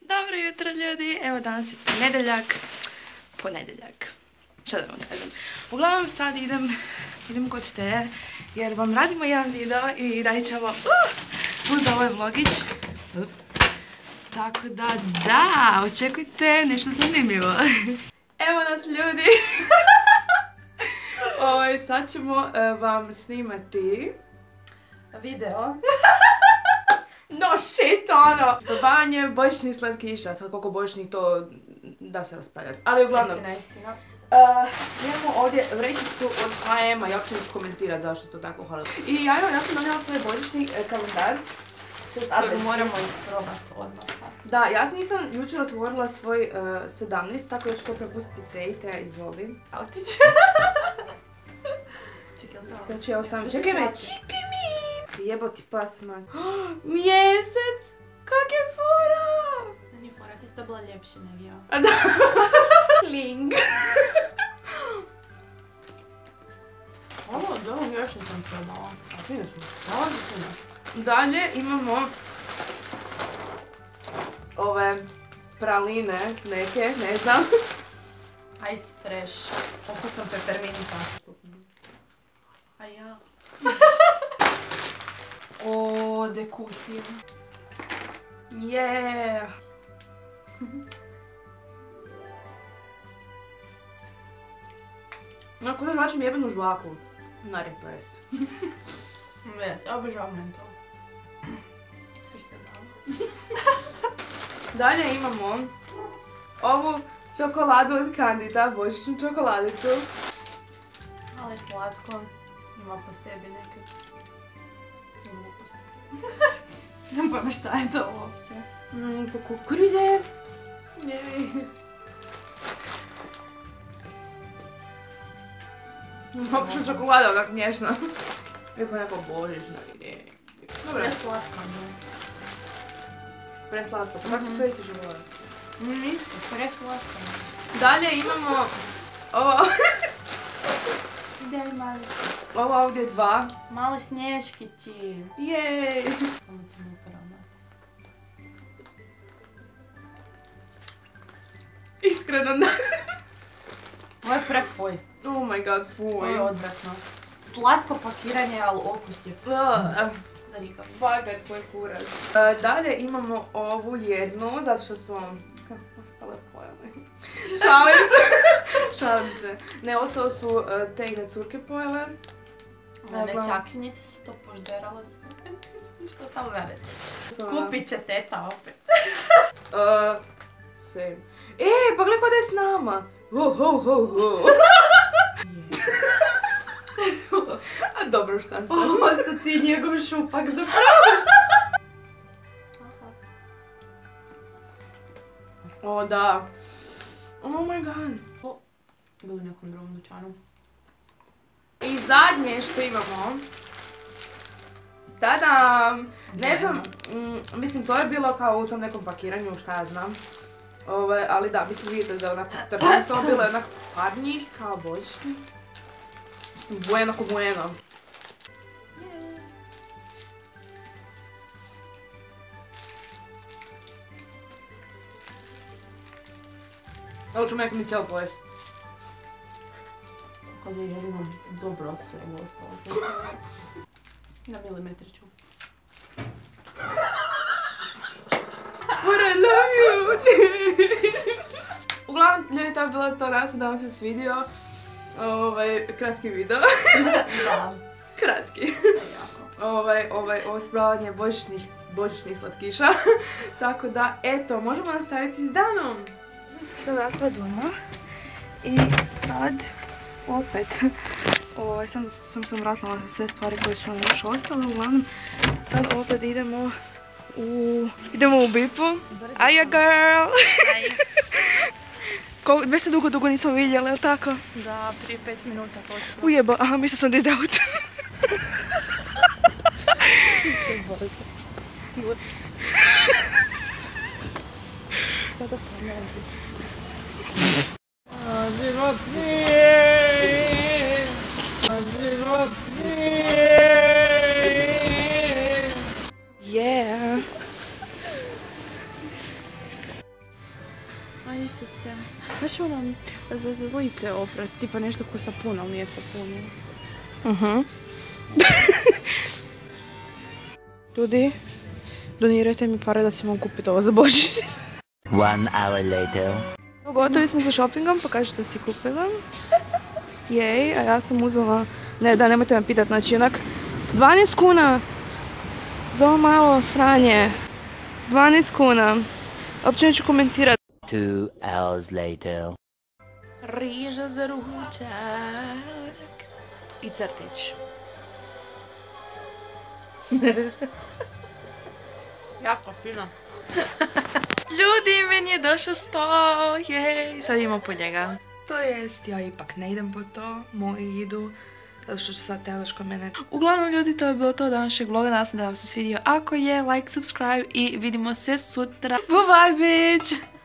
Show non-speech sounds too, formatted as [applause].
Dobro jutro ljudi, evo danas je ponedjeljak, ponedjeljak, šta da vam kažem. Uglavnom sad idem, idem kod te jer vam radimo jedan video i radit ćemo uh, uz ovaj vlogić. Tako da da, očekujte nešto zanimljivo. [laughs] Evo nas ljudi. [laughs] Ovaj, sad ćemo uh, vam snimati video. [laughs] No shit, ono! Probavanje božićnih slatkiša, sad koliko božićnih to da se raspravljati. Ali uglavnom, Istina, istina. Uh, imamo ovdje vrećicu od H&M-a, ja uopće neću komentirati zašto je to tako hvala. I ja, ja sam donijela svoj božićni e, kalendar. adventsni. moramo isprobati odmah. Da, ja nisam jučer otvorila svoj uh, 17, tako da ću to prepustiti Teji, Teja izvoli. Autić. [laughs] Čekaj, jel to? Sad ću ja sam... Čekaj me, čekaj mi! Jebote pas man. [gasps] Mjesec! Kak je fora! Nije fora, ti si dobila ljepši nego ja. A da. [laughs] fine su. Dalje imamo ove praline neke, ne znam. Ice fresh. Okusom peperminta. A ja. [laughs] o, dekutiv. Yeah. [laughs] Ako da naćem jebenu žvaku. Not impressed. [laughs] Vidjeti, obožavam to. Sve što se dalo. [laughs] Dalje imamo ovu čokoladu od Candida, božićnu čokoladicu. Ali slatko. Ima po sebi neke... gluposti. [laughs] Nemam pojma šta je to uopće. Mm, kukurize. Jej. Uopće čokolada, onak mješna. Iako neko božićna. je. Dobro, Preslatko, ne. preslatko. Pa kako su sve isti čokolade? Nisu, preslatko. Dalje imamo ovo, Daj mali. ovo ovdje dva. Mali snješkići. Jej. Samo ćemo probati. Iskreno da. Ovo je prefuj. Oh my god, fuj. Ovo je odvratno. Slatko pakiranje, ali okus je mislim. Fakat tvoj kurac. E, dalje imamo ovu jednu, zato što smo ostale pojele. [laughs] Šalim se. [laughs] Šalim se. Ne, ostalo su e, tejne curke pojele. One Evo. čakinjice su to požderale. Što tamo navesti. Sa- Kupit će teta opet. [laughs] E, same. E, pa gledaj ko da je s nama. Ho, ho, ho, ho. A dobro šta sam. Osta [laughs] ti njegov šupak zapravo. O, da. Oh my god. Bilo u nekom drugom dućanu. I zadnje što imamo. Tadam! Ne znam, mm, mislim to je bilo kao u tom nekom pakiranju, šta ja znam. Ove, ali da, mislim vidite da je onako trnito, bilo je onako par njih, kao božićni. Mislim, bueno ko bueno. Ovo ću neko mi cijelo pojesti. Kad je jedino dobro sve ovo ostalo. Na milimetar ću. But I love you! [laughs] Uglavnom, ljudi, to je bilo to, se da vam se svidio. Ovaj, kratki video. da. [laughs] kratki. Ovaj, ovaj, ovo spravljanje božićnih, božićnih slatkiša. [laughs] Tako da, eto, možemo nastaviti s danom. Sam se vratila doma. I sad, opet, ovaj, sam, sam sam vratila sve stvari koje su nam još ostale. Uglavnom, sad opet idemo u, idemo u Bipu. Aja girl! [laughs] Ko, već se dugo, dugo nismo vidjeli, jel tako? Da, prije pet minuta točno. Ujeba, aha, mislila sam da ide auto. [laughs] Bože. [laughs] Sada pa ne Životinje! Životinje! Yeah! Aj se se. Znaš ono, za, za lice oprat, tipa nešto ko sapun, ali nije sapun. Mhm. Ljudi, donirajte mi pare da se mogu kupiti ovo za Božić. One hour later. Gotovi smo sa shoppingom, pokaži što si kupila. Jej, a ja sam uzela, ne da, nemojte me pitat, znači onak 12 kuna za ovo malo sranje. 12 kuna. Uopće neću komentirat. Two hours later. Riža za ručak i crtić. Jako fino. [laughs] Ljudi, meni je došao sto, jej, sad idemo po njega. To jest, ja ipak ne idem po to, moji idu, zato što će sad mene. Uglavnom ljudi, to je bilo to od današnjeg vloga, nadam se da vam se svidio. Ako je, like, subscribe i vidimo se sutra. Bye bye, bitch!